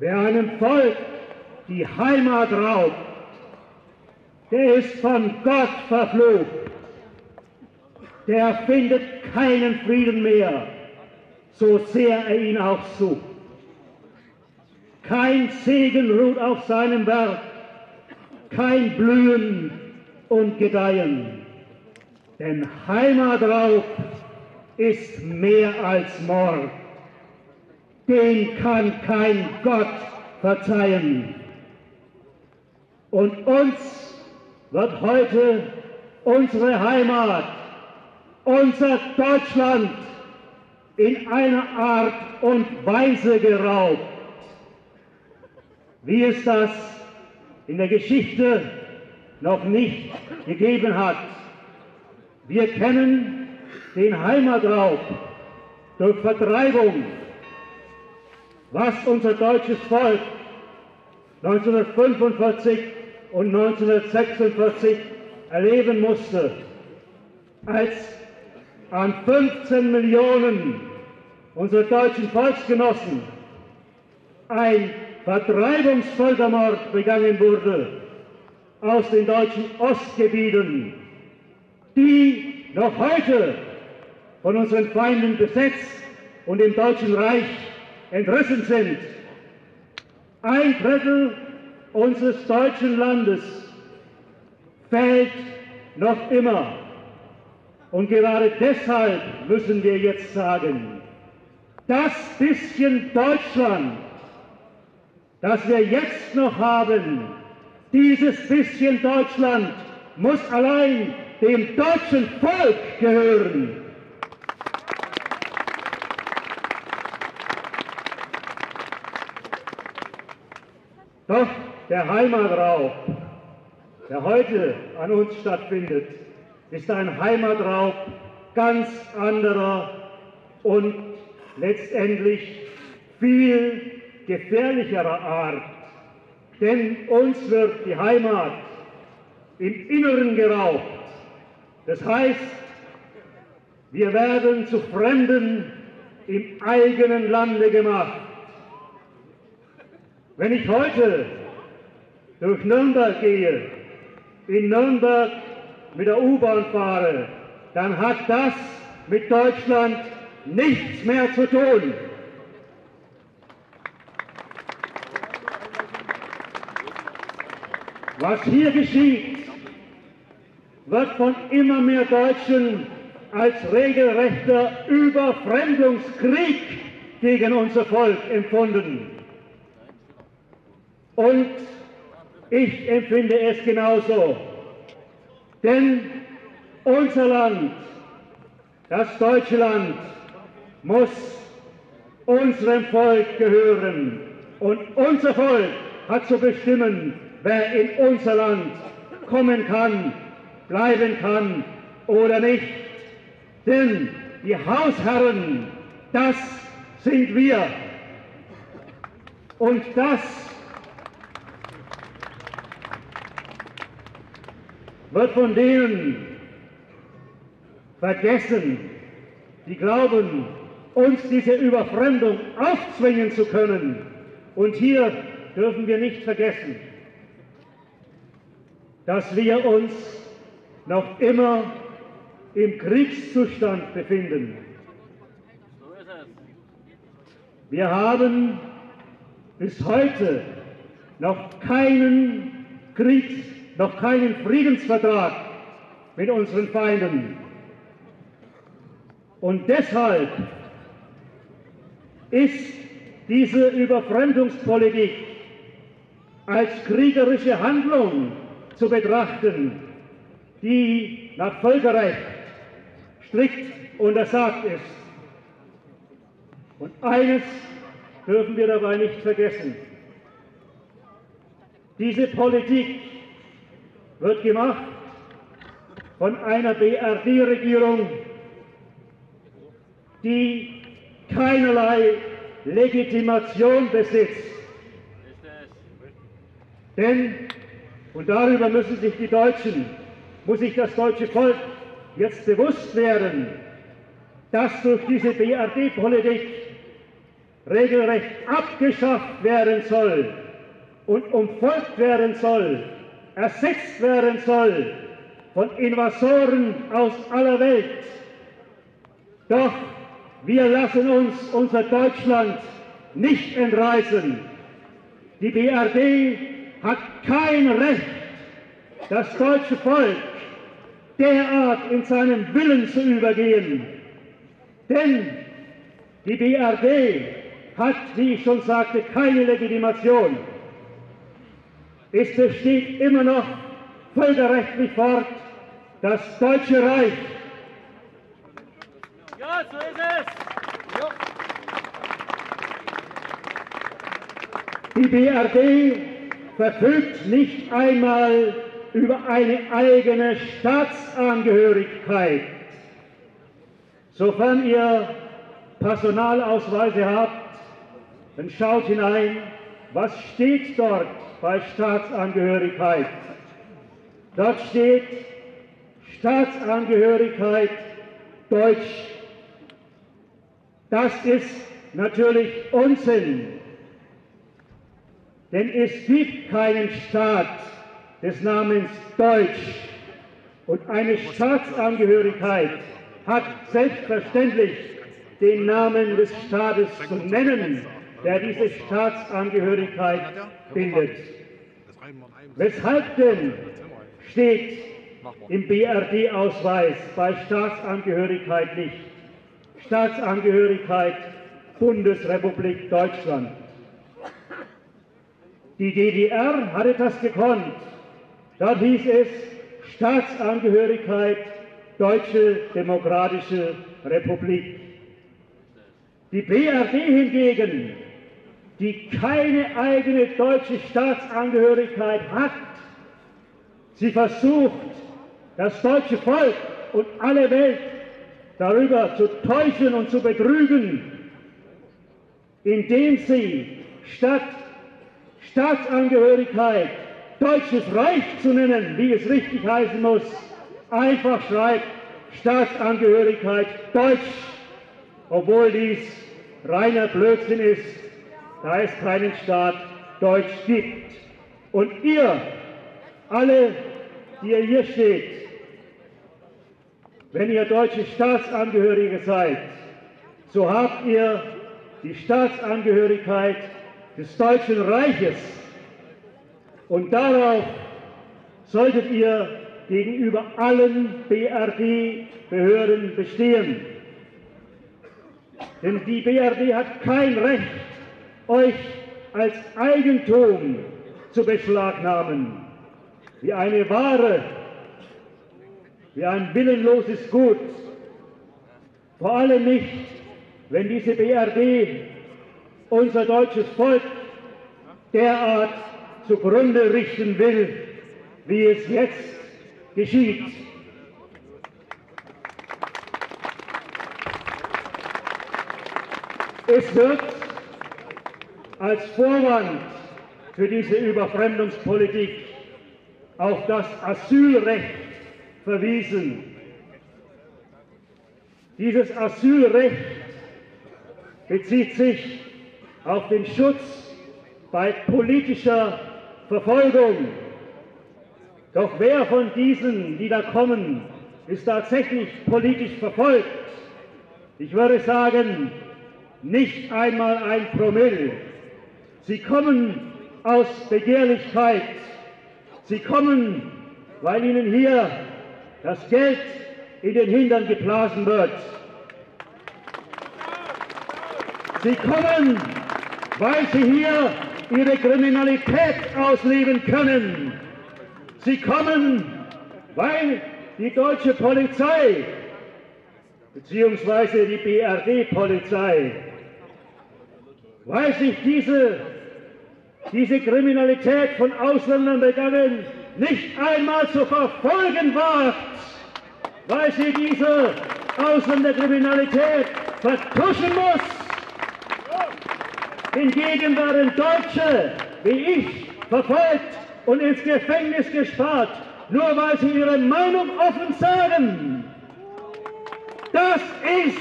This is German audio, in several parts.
Wer einem Volk die Heimat raubt, der ist von Gott verflucht. Der findet keinen Frieden mehr, so sehr er ihn auch sucht. Kein Segen ruht auf seinem Werk, kein Blühen und Gedeihen. Denn Heimatraub ist mehr als Mord. Den kann kein Gott verzeihen. Und uns wird heute unsere Heimat, unser Deutschland in einer Art und Weise geraubt, wie es das in der Geschichte noch nicht gegeben hat. Wir kennen den Heimatraub durch Vertreibung, was unser deutsches Volk 1945 und 1946 erleben musste, als an 15 Millionen unserer deutschen Volksgenossen ein Vertreibungsvölkermord begangen wurde aus den deutschen Ostgebieten, die noch heute von unseren Feinden besetzt und im Deutschen Reich entrissen sind. Ein Drittel unseres deutschen Landes fällt noch immer. Und gerade deshalb müssen wir jetzt sagen, das bisschen Deutschland, das wir jetzt noch haben, dieses bisschen Deutschland muss allein dem deutschen Volk gehören. Doch der Heimatraub, der heute an uns stattfindet, ist ein Heimatraub ganz anderer und letztendlich viel gefährlicherer Art. Denn uns wird die Heimat im Inneren geraubt. Das heißt, wir werden zu Fremden im eigenen Lande gemacht. Wenn ich heute durch Nürnberg gehe, in Nürnberg mit der U-Bahn fahre, dann hat das mit Deutschland nichts mehr zu tun. Was hier geschieht, wird von immer mehr Deutschen als regelrechter Überfremdungskrieg gegen unser Volk empfunden. Und ich empfinde es genauso. Denn unser Land, das deutsche Land, muss unserem Volk gehören. Und unser Volk hat zu bestimmen, wer in unser Land kommen kann, bleiben kann oder nicht. Denn die Hausherren, das sind wir. Und das wird von denen vergessen, die glauben, uns diese Überfremdung aufzwingen zu können. Und hier dürfen wir nicht vergessen, dass wir uns noch immer im Kriegszustand befinden. Wir haben bis heute noch keinen Kriegs, noch keinen Friedensvertrag mit unseren Feinden. Und deshalb ist diese Überfremdungspolitik als kriegerische Handlung zu betrachten, die nach Völkerrecht strikt untersagt ist. Und eines dürfen wir dabei nicht vergessen. Diese Politik wird gemacht von einer BRD-Regierung, die keinerlei Legitimation besitzt. Denn, und darüber müssen sich die Deutschen, muss sich das deutsche Volk jetzt bewusst werden, dass durch diese BRD-Politik regelrecht abgeschafft werden soll und umfolgt werden soll, ersetzt werden soll von Invasoren aus aller Welt. Doch wir lassen uns unser Deutschland nicht entreißen. Die BRD hat kein Recht, das deutsche Volk derart in seinem Willen zu übergehen. Denn die BRD hat, wie ich schon sagte, keine Legitimation. Es besteht immer noch völkerrechtlich fort das Deutsche Reich. Ja, so ist es. Ja. Die BRD verfügt nicht einmal über eine eigene Staatsangehörigkeit. Sofern ihr Personalausweise habt, dann schaut hinein, was steht dort bei Staatsangehörigkeit. Dort steht Staatsangehörigkeit Deutsch. Das ist natürlich Unsinn, denn es gibt keinen Staat des Namens Deutsch und eine Staatsangehörigkeit hat selbstverständlich den Namen des Staates zu nennen, der diese Staatsangehörigkeit bildet. Weshalb denn steht im BRD-Ausweis bei Staatsangehörigkeit nicht Staatsangehörigkeit Bundesrepublik Deutschland? Die DDR hatte das gekonnt. Dort hieß es Staatsangehörigkeit Deutsche Demokratische Republik. Die BRD hingegen, die keine eigene deutsche Staatsangehörigkeit hat, sie versucht, das deutsche Volk und alle Welt darüber zu täuschen und zu betrügen, indem sie statt Staatsangehörigkeit Deutsches Reich zu nennen, wie es richtig heißen muss, einfach schreibt Staatsangehörigkeit Deutsch, obwohl dies reiner Blödsinn ist, da es keinen Staat Deutsch gibt. Und ihr, alle, die ihr hier steht, wenn ihr deutsche Staatsangehörige seid, so habt ihr die Staatsangehörigkeit des Deutschen Reiches. Und darauf solltet ihr gegenüber allen BRD-Behörden bestehen. Denn die BRD hat kein Recht, euch als Eigentum zu beschlagnahmen, wie eine Ware, wie ein willenloses Gut. Vor allem nicht, wenn diese BRD unser deutsches Volk derart zugrunde richten will, wie es jetzt geschieht. Es wird als Vorwand für diese Überfremdungspolitik auf das Asylrecht verwiesen. Dieses Asylrecht bezieht sich auf den Schutz bei politischer Verfolgung. Doch wer von diesen, die da kommen, ist tatsächlich politisch verfolgt? Ich würde sagen, nicht einmal ein Promille. Sie kommen aus Begehrlichkeit. Sie kommen, weil ihnen hier das Geld in den Hintern geblasen wird. Sie kommen, weil sie hier ihre Kriminalität ausleben können. Sie kommen, weil die deutsche Polizei beziehungsweise die BRD-Polizei, weil sich diese, diese Kriminalität von Ausländern begangen nicht einmal zu verfolgen wagt, weil sie diese Ausländerkriminalität vertuschen muss. Hingegen waren Deutsche wie ich verfolgt und ins Gefängnis gespart, nur weil sie ihre Meinung offen sagen. Das ist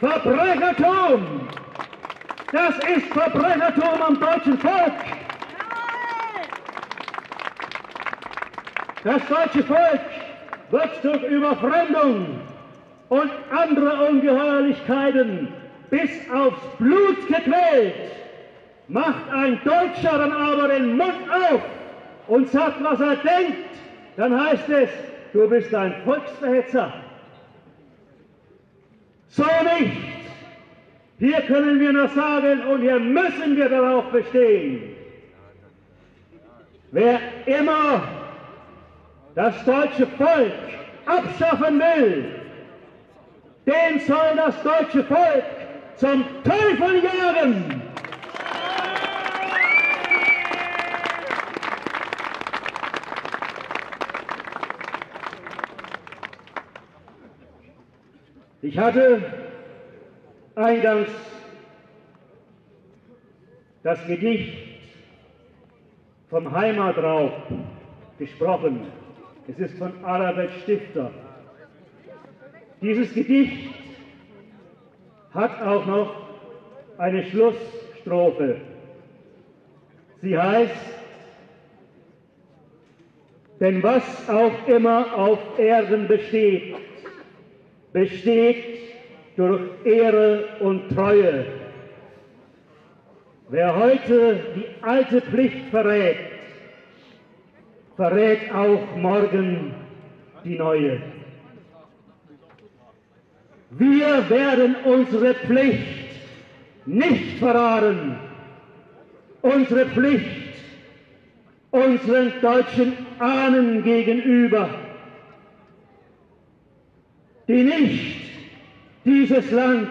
Verbrechertum. Das ist Verbrechertum am deutschen Volk. Das deutsche Volk wird durch Überfremdung und andere Ungeheuerlichkeiten bis aufs Blut gequält. Macht ein Deutscher dann aber den Mund auf und sagt, was er denkt, dann heißt es, du bist ein Volksverhetzer. So nicht. Hier können wir nur sagen und hier müssen wir darauf bestehen. Wer immer das deutsche Volk abschaffen will, den soll das deutsche Volk zum Teufel jagen. Ich hatte eingangs das Gedicht vom Heimatraub gesprochen. Es ist von Albert Stifter. Dieses Gedicht hat auch noch eine Schlussstrophe. Sie heißt, denn was auch immer auf Erden besteht, besteht durch Ehre und Treue. Wer heute die alte Pflicht verrät, verrät auch morgen die neue. Wir werden unsere Pflicht nicht verraten, unsere Pflicht unseren deutschen Ahnen gegenüber, die nicht dieses Land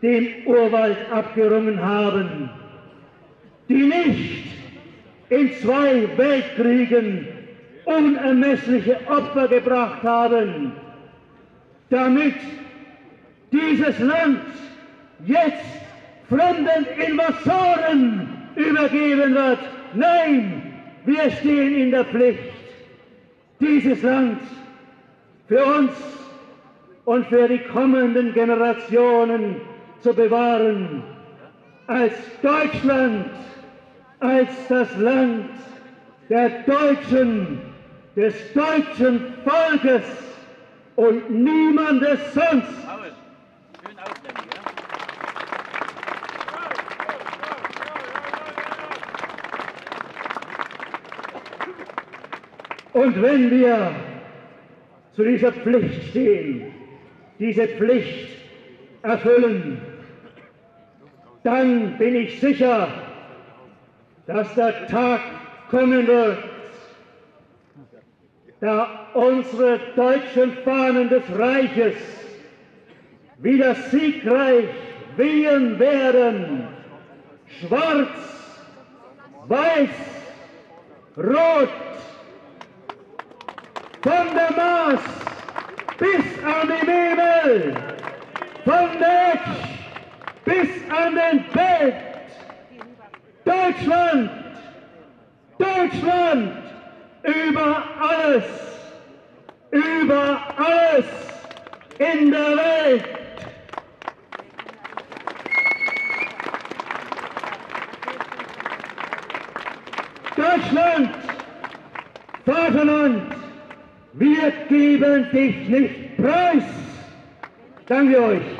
dem Urwald abgerungen haben, die nicht in zwei Weltkriegen unermessliche Opfer gebracht haben, damit dieses Land jetzt fremden Investoren übergeben wird. Nein, wir stehen in der Pflicht, dieses Land für uns und für die kommenden Generationen zu bewahren, als Deutschland, als das Land der Deutschen, des deutschen Volkes und niemandes sonst. Und wenn wir zu dieser Pflicht stehen, diese Pflicht erfüllen, dann bin ich sicher, dass der Tag kommen wird, da unsere deutschen Fahnen des Reiches wieder siegreich wehen werden. Schwarz, weiß, rot, von der Maas bis an die Nebel, von der Esch bis an den Feld. Deutschland, Deutschland, über alles, über alles in der Welt. Deutschland, Vaterland, wir geben dich nicht preis. Danke euch.